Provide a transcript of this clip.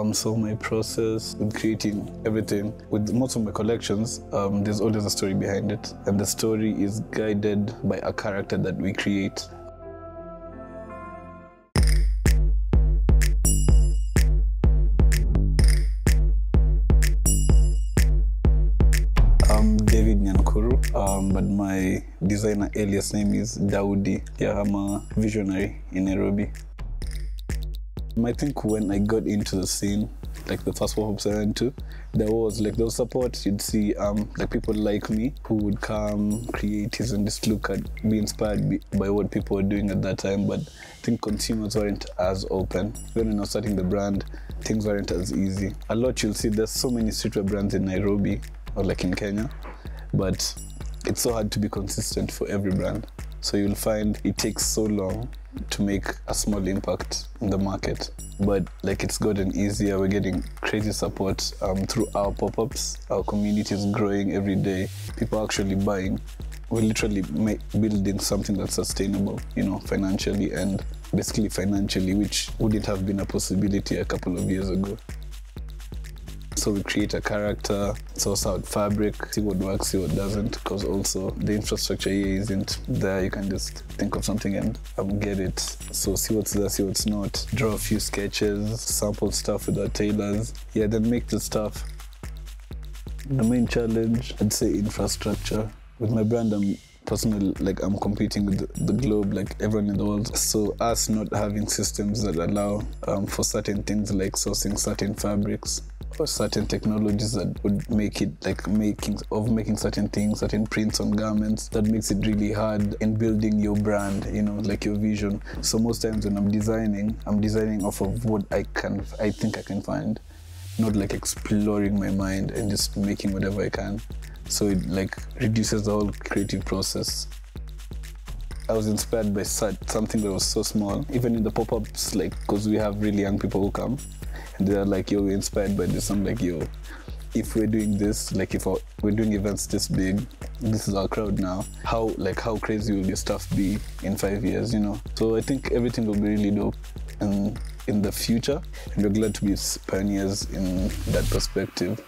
Um, so my process with creating everything, with most of my collections, um, there's always a story behind it, and the story is guided by a character that we create. I'm David Nyankuru, um, but my designer alias name is Daudi. Yeah, I'm a visionary in Nairobi. I think when I got into the scene, like the first pop-ups I went to, there was like there was support. You'd see um like people like me who would come creatives and just look at be inspired by what people were doing at that time. But I think consumers weren't as open. When I was starting the brand, things weren't as easy. A lot you'll see there's so many streetwear brands in Nairobi or like in Kenya, but it's so hard to be consistent for every brand. So you'll find it takes so long to make a small impact in the market. But like it's gotten easier. We're getting crazy support um, through our pop-ups. Our community is growing every day. People are actually buying. We're literally building something that's sustainable, you know, financially and basically financially, which wouldn't have been a possibility a couple of years ago. So we create a character, source out fabric, see what works, see what doesn't, because also the infrastructure here isn't there. You can just think of something and um, get it. So see what's there, see what's not. Draw a few sketches, sample stuff with our tailors. Yeah, then make the stuff. The main challenge, I'd say infrastructure. With my brand, I'm personally like I'm competing with the, globe, like everyone in the world. So us not having systems that allow um, for certain things like sourcing certain fabrics certain technologies that would make it like making of making certain things, certain prints on garments that makes it really hard in building your brand, you know, like your vision. So most times when I'm designing, I'm designing off of what I can I think I can find not like exploring my mind and just making whatever I can. So it like reduces the whole creative process. I was inspired by such, something that was so small. Even in the pop-ups, like, because we have really young people who come, and they're like, "Yo, inspired by this." I'm like, "Yo, if we're doing this, like, if we're doing events this big, this is our crowd now. How like how crazy will your stuff be in five years? You know?" So I think everything will be really dope, and in the future, and we're glad to be pioneers in that perspective.